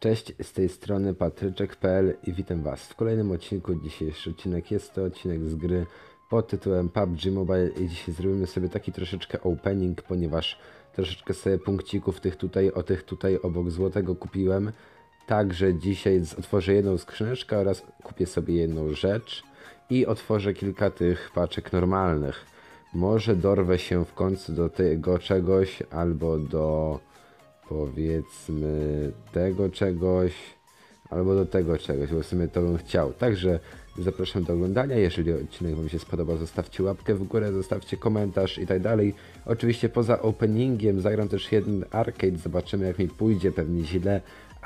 Cześć, z tej strony patryczek.pl i witam Was w kolejnym odcinku. Dzisiejszy odcinek jest to odcinek z gry pod tytułem PUBG Mobile i dzisiaj zrobimy sobie taki troszeczkę opening, ponieważ troszeczkę sobie punkcików tych tutaj, o tych tutaj obok złotego kupiłem. Także dzisiaj otworzę jedną skrzyneczkę oraz kupię sobie jedną rzecz i otworzę kilka tych paczek normalnych. Może dorwę się w końcu do tego czegoś albo do powiedzmy tego czegoś albo do tego czegoś, bo w sumie to bym chciał. Także zapraszam do oglądania. Jeżeli odcinek Wam się spodoba, zostawcie łapkę w górę, zostawcie komentarz i tak dalej. Oczywiście poza openingiem zagram też jeden arcade, zobaczymy jak mi pójdzie, pewnie źle,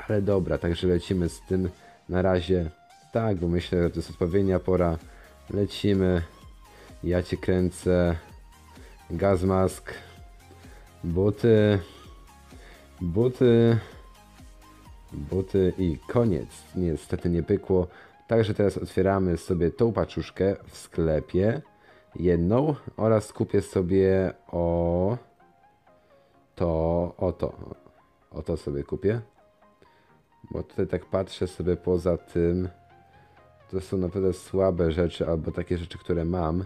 ale dobra, także lecimy z tym na razie. Tak, bo myślę, że to jest odpowiednia pora. Lecimy. Ja Cię kręcę. Gazmask. Buty. Buty. Buty i koniec. Niestety nie pykło. Także teraz otwieramy sobie tą paczuszkę w sklepie. Jedną oraz kupię sobie o to, o to. O to sobie kupię. Bo tutaj tak patrzę sobie poza tym. To są naprawdę słabe rzeczy albo takie rzeczy, które mam.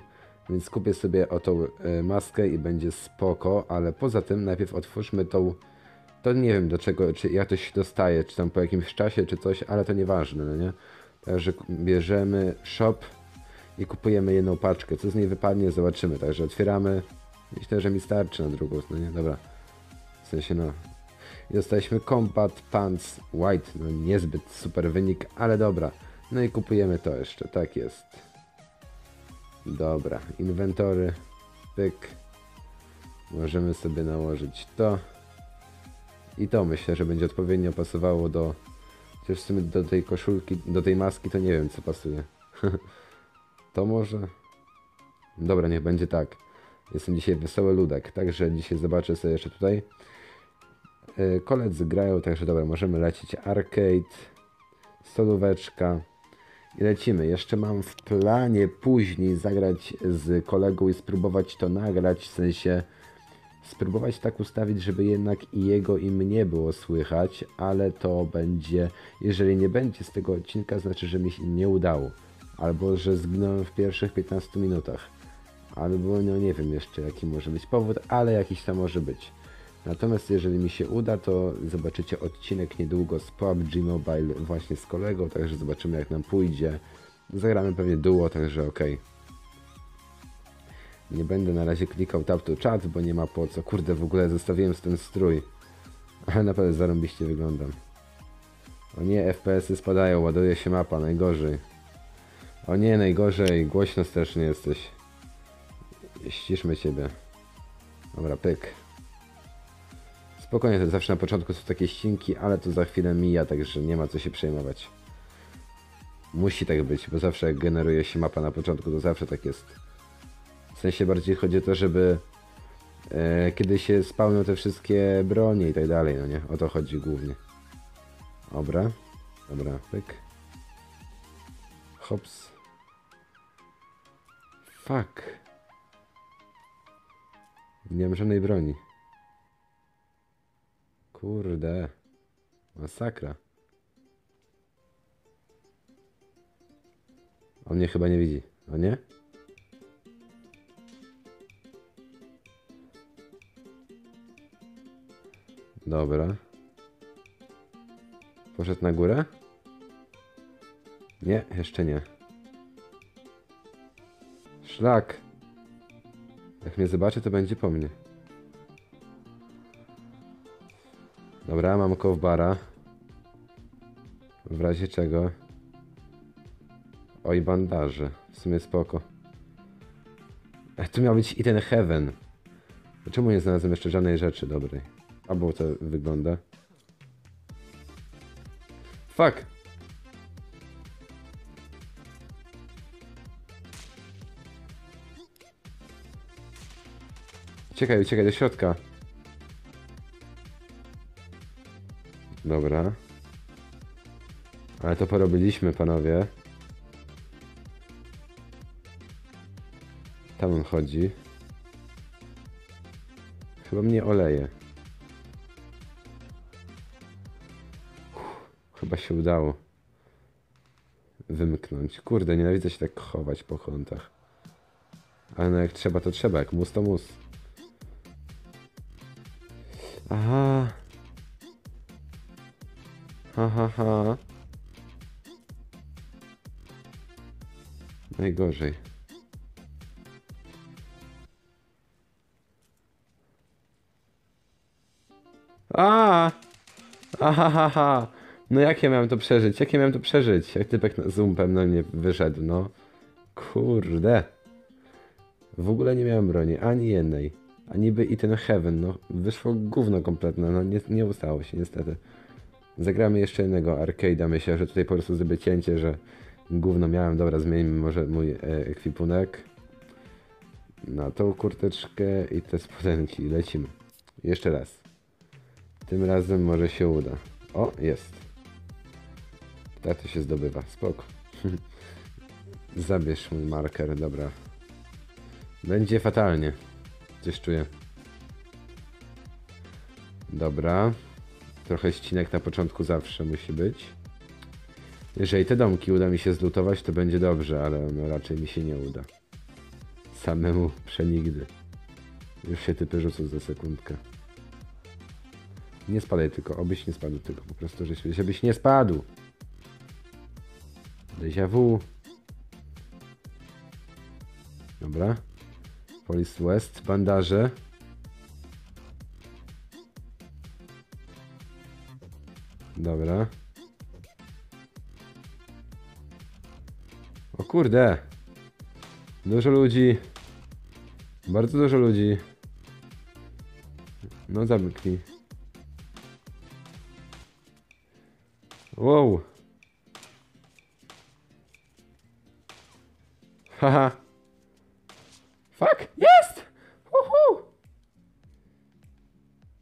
Więc kupię sobie o tą y, maskę i będzie spoko, ale poza tym najpierw otwórzmy tą to nie wiem do czego, czy jak to się dostaje, czy tam po jakimś czasie, czy coś, ale to nieważne, no nie? Także bierzemy shop i kupujemy jedną paczkę. Co z niej wypadnie, zobaczymy. Także otwieramy. Myślę, że mi starczy na drugą, no nie? Dobra. W sensie, no. I dostaliśmy Combat Pants White. No niezbyt super wynik, ale dobra. No i kupujemy to jeszcze, tak jest. Dobra, inwentory, pyk. Możemy sobie nałożyć to. I to myślę, że będzie odpowiednio pasowało do... Chociaż w sumie do tej koszulki, do tej maski to nie wiem co pasuje. to może... Dobra, niech będzie tak. Jestem dzisiaj wesoły ludek, także dzisiaj zobaczę sobie jeszcze tutaj. Yy, koledzy grają, także dobra, możemy lecieć arcade, solóweczka i lecimy. Jeszcze mam w planie później zagrać z kolegą i spróbować to nagrać, w sensie spróbować tak ustawić, żeby jednak i jego i mnie było słychać, ale to będzie, jeżeli nie będzie z tego odcinka, znaczy, że mi się nie udało. Albo, że zginąłem w pierwszych 15 minutach. Albo, no nie wiem jeszcze jaki może być powód, ale jakiś tam może być. Natomiast jeżeli mi się uda, to zobaczycie odcinek niedługo z PUBG Mobile właśnie z kolegą, także zobaczymy jak nam pójdzie. Zagramy pewnie duo, także okej. Okay. Nie będę na razie klikał tap to chat, bo nie ma po co. Kurde, w ogóle zostawiłem ten strój. Ale naprawdę zarąbiście wyglądam. O nie, FPS-y spadają, ładuje się mapa, najgorzej. O nie, najgorzej, głośno strasznie jesteś. Ściszmy ciebie. Dobra, pyk. Spokojnie, to zawsze na początku są takie ścinki, ale to za chwilę mija, także nie ma co się przejmować. Musi tak być, bo zawsze jak generuje się mapa na początku, to zawsze tak jest. Sensie bardziej chodzi o to, żeby e, kiedy się spełnią te wszystkie bronie i tak dalej, no nie? O to chodzi głównie. Dobra. Dobra, pyk. Hops. Fuck. Nie mam żadnej broni. Kurde. Masakra. On mnie chyba nie widzi, o nie? Dobra. Poszedł na górę? Nie, jeszcze nie. Szlak. Jak mnie zobaczy, to będzie po mnie. Dobra, mam kowbara. W razie czego. Oj, bandaże. W sumie spoko. Ech, tu miał być i ten heaven. Czemu nie znalazłem jeszcze żadnej rzeczy dobrej? Albo to wygląda. Fuck! Uciekaj, uciekaj do środka. Dobra. Ale to porobiliśmy, panowie. Tam on chodzi. Chyba mnie oleje. Chyba się udało. Wymknąć. Kurde, nienawidzę się tak chować po kątach. Ale no jak trzeba, to trzeba. Jak mus, to mus. Aha. Ha, ha, ha. Najgorzej. A! Aha, ha, ha. No jak ja miałem to przeżyć? Jak ja miałem to przeżyć? Jak typek z umpem na mnie wyszedł, no. Kurde. W ogóle nie miałem broni, ani jednej. A niby i ten Heaven, no. Wyszło gówno kompletne, no nie, nie ustało się niestety. Zagramy jeszcze jednego arcade'a, myślę, że tutaj po prostu zrobię cięcie, że gówno miałem. Dobra, zmieńmy może mój e, ekwipunek. Na tą kurteczkę i te spodenki. Lecimy. Jeszcze raz. Tym razem może się uda. O, jest. Tak to się zdobywa. Spoko. Zabierz mój marker, dobra. Będzie fatalnie. Coś czuję. Dobra. Trochę ścinek na początku zawsze musi być. Jeżeli te domki uda mi się zlutować, to będzie dobrze, ale no raczej mi się nie uda. Samemu przenigdy. Już się typy rzucą za sekundkę. Nie spadaj tylko, obyś nie spadł tylko, po prostu żeś, żebyś nie spadł. Déjà vu. Dobra. Police West, bandaże. Dobra. O kurde. Dużo ludzi. Bardzo dużo ludzi. No zamknij. Wow. Haha. Fuck! Jest! Uhu!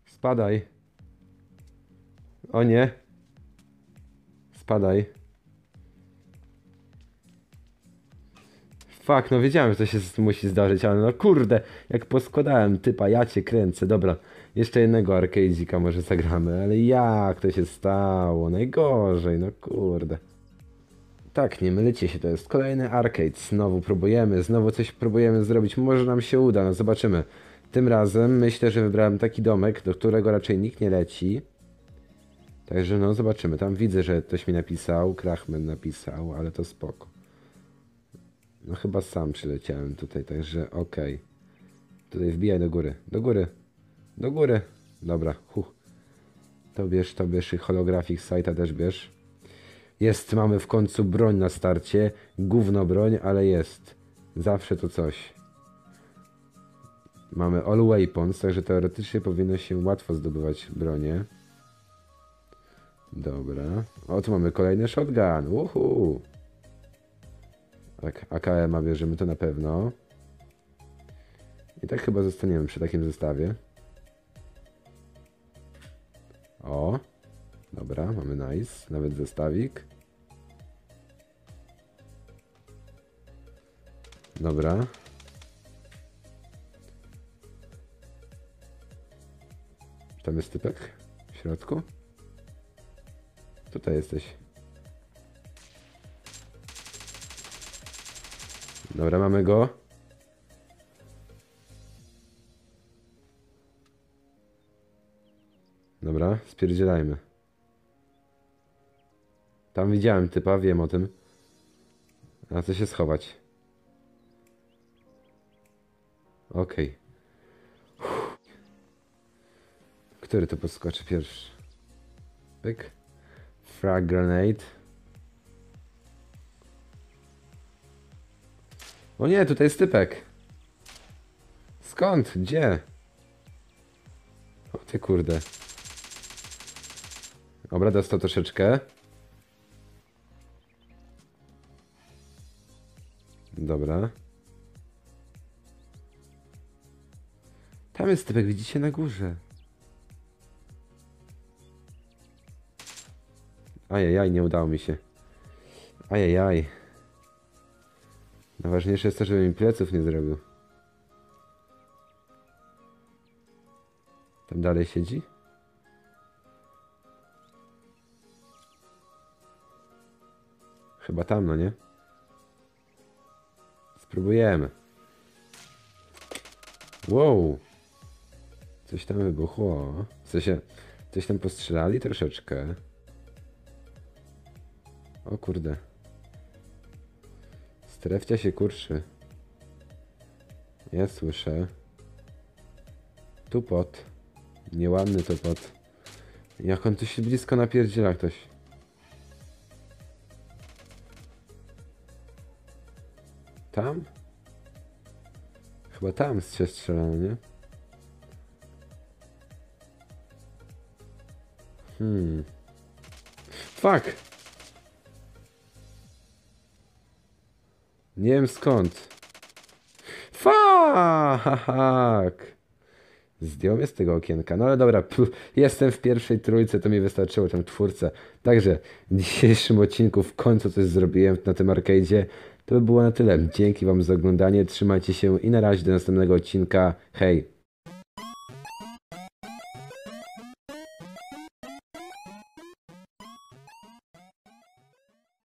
Spadaj. O nie. Spadaj. Fuck, no wiedziałem, że to się musi zdarzyć, ale no kurde, jak poskładałem typa, ja cię kręcę, dobra. Jeszcze jednego arcade'ika może zagramy, ale jak to się stało? Najgorzej, no kurde. Tak, nie mylicie się, to jest kolejny arcade. Znowu próbujemy, znowu coś próbujemy zrobić. Może nam się uda, no zobaczymy. Tym razem myślę, że wybrałem taki domek, do którego raczej nikt nie leci. Także no zobaczymy. Tam widzę, że ktoś mi napisał, Krachman napisał, ale to spoko. No chyba sam przyleciałem tutaj, także okej. Tutaj wbijaj do góry, do góry, do góry. Dobra, huh. To bierz, to bierz i holographic site'a też bierz. Jest, mamy w końcu broń na starcie. Gówno broń, ale jest. Zawsze to coś. Mamy all weapons, także teoretycznie powinno się łatwo zdobywać bronię. Dobra. O, tu mamy kolejny shotgun. Uhu. Tak, AKM-a bierzemy to na pewno. I tak chyba zostaniemy przy takim zestawie. O. Dobra, mamy nice. Nawet zestawik. Dobra. Tam jest typek w środku? Tutaj jesteś. Dobra, mamy go. Dobra, spierdzielajmy. Tam widziałem typa, wiem o tym. A co się schować? Okej. Uff. Który to podskoczy pierwszy? Pyk. Frag grenade. O nie, tutaj jest typek. Skąd? Gdzie? O ty kurde. Dobra, dostał troszeczkę. Dobra. Tam jest typek, widzicie na górze. Ajajaj, nie udało mi się. Ajajaj. Najważniejsze jest to, żeby mi pleców nie zrobił. Tam dalej siedzi? Chyba tam, no nie? Spróbujemy. Wow. Coś tam wybuchło. W sensie, coś tam postrzelali troszeczkę. O kurde. Strefcia się kurczy. Ja słyszę. Tupot. Nieładny tupot. Jak on tu się blisko napierdziela ktoś. Tam? Chyba tam się strzelano, nie? Hmm. Fuck! Nie wiem skąd. Fuck! Zdjął mnie z tego okienka. No ale dobra, pff, jestem w pierwszej trójce, to mi wystarczyło, tam czwórce. Także w dzisiejszym odcinku w końcu coś zrobiłem na tym arcade'zie. To by było na tyle. Dzięki Wam za oglądanie, trzymajcie się i na razie do następnego odcinka. Hej!